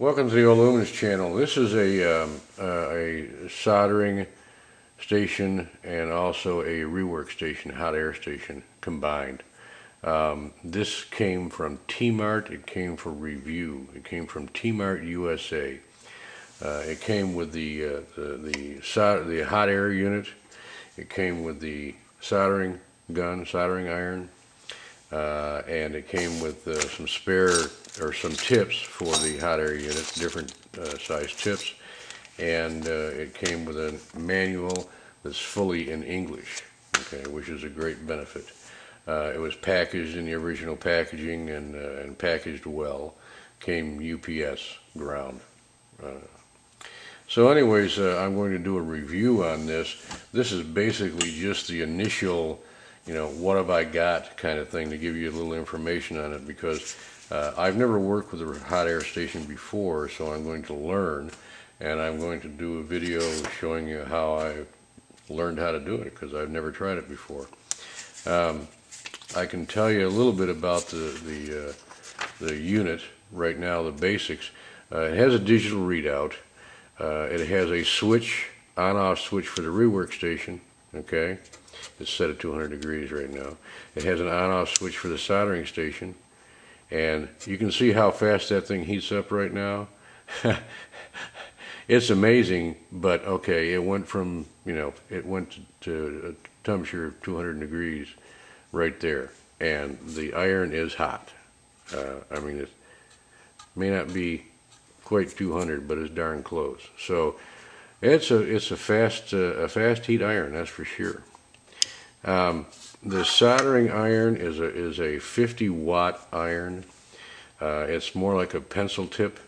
Welcome to the Old Lumens channel. This is a, um, uh, a soldering station and also a rework station, hot air station combined. Um, this came from T-Mart. It came for review. It came from T-Mart USA. Uh, it came with the, uh, the, the, the hot air unit. It came with the soldering gun, soldering iron, uh, and it came with uh, some spare or some tips for the hot air unit, different uh, size tips, and uh, it came with a manual that's fully in English, okay, which is a great benefit. Uh, it was packaged in the original packaging and, uh, and packaged well. Came UPS ground. so anyways, I'm going to do a review on this. This is basically just the initial you know, what have I got kind of thing to give you a little information on it because uh, I've never worked with a hot air station before, so I'm going to learn and I'm going to do a video showing you how I learned how to do it because I've never tried it before. Um, I can tell you a little bit about the, the, uh, the unit right now, the basics. Uh, it has a digital readout. Uh, it has a switch, on-off switch for the rework station, okay? It's set at 200 degrees right now. It has an on-off switch for the soldering station. And you can see how fast that thing heats up right now. it's amazing, but okay, it went from, you know, it went to, a temperature of 200 degrees right there. And the iron is hot. Uh, I mean, it may not be quite 200, but it's darn close. So it's a it's a fast uh, a fast heat iron, that's for sure. Um, the soldering iron is a, is a 50 watt iron. Uh, it's more like a pencil tip,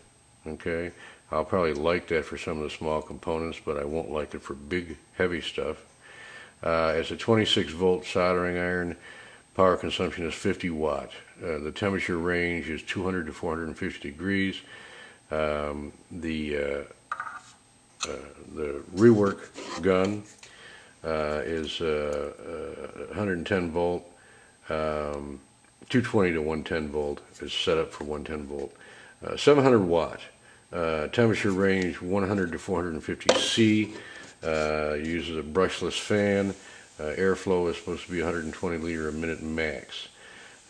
okay? I'll probably like that for some of the small components, but I won't like it for big, heavy stuff. Uh, it's a 26 volt soldering iron. Power consumption is 50 watt. Uh, the temperature range is 200 to 450 degrees. Um, the uh, the rework gun uh, is uh, 110 uh, volt. Um, 220 to 110 volt is set up for 110 volt. Uh, 700 watt. temperature range 100 to 450 C. uses a brushless fan. airflow is supposed to be 120 liter a minute max.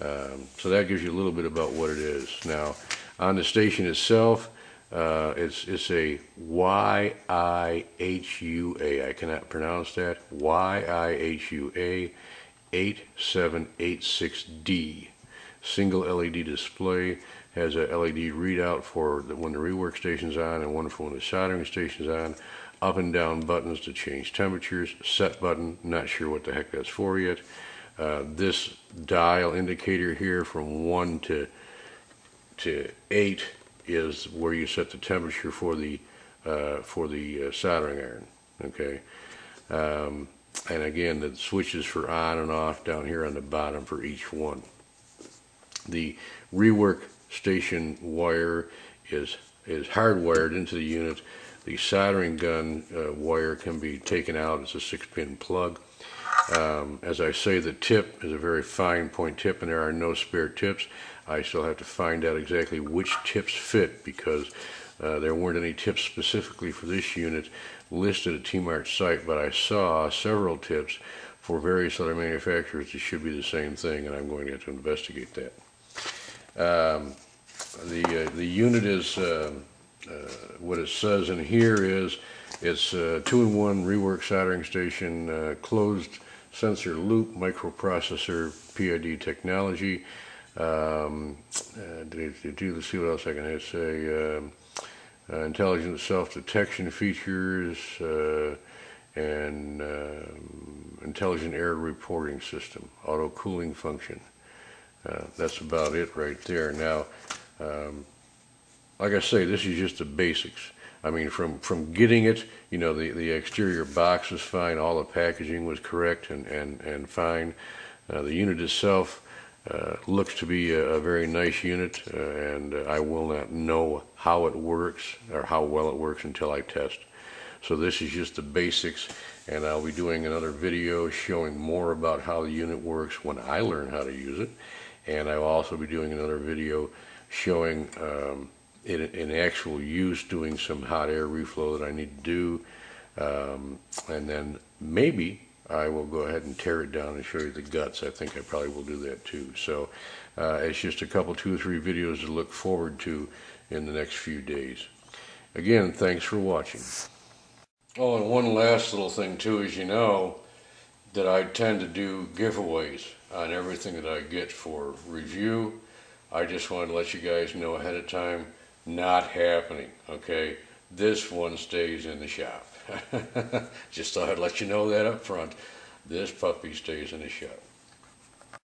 Um, so that gives you a little bit about what it is. Now, on the station itself, uh, it's it's a Y I H U A. I cannot pronounce that. Y I H U A 8786D. Single LED display has a LED readout for the, when the rework station's on and one for when the soldering station's on. Up and down buttons to change temperatures. Set button. Not sure what the heck that's for yet. Uh, this dial indicator here from one to to eight is where you set the temperature for the uh, for the uh, soldering iron. Okay, um, and again the switches for on and off down here on the bottom for each one. The rework station wire is is hardwired into the unit. The soldering gun uh, wire can be taken out. It's a six-pin plug. Um, as I say, the tip is a very fine point tip, and there are no spare tips. I still have to find out exactly which tips fit because uh, there weren't any tips specifically for this unit listed at T-Mart's site, but I saw several tips for various other manufacturers that should be the same thing, and I'm going to have to investigate that. Um, the uh, the unit is uh, uh what it says in here is it's a two-in-one rework soldering station, uh, closed sensor loop microprocessor PID technology. Um, uh, let's see what else I can say. Um, uh, intelligent self-detection features uh, and um, intelligent air reporting system, auto cooling function. Uh, that's about it right there. Now, um, like I say, this is just the basics. I mean, from, from getting it, you know, the, the exterior box was fine, all the packaging was correct and, and, and fine. Uh, the unit itself, uh, looks to be a, a very nice unit, uh, and I will not know how it works or how well it works until I test. So this is just the basics, and I'll be doing another video showing more about how the unit works when I learn how to use it. And I will also be doing another video showing um, in, in actual use doing some hot air reflow that I need to do. Um, and then maybe I will go ahead and tear it down and show you the guts. I think I probably will do that too. So uh, it's just a couple, two or three videos to look forward to in the next few days. Again, thanks for watching. Oh, and one last little thing too, as you know, that I tend to do giveaways on everything that I get for review. I just wanted to let you guys know ahead of time, not happening, okay? This one stays in the shop. just thought I'd let you know that up front. This puppy stays in the shop.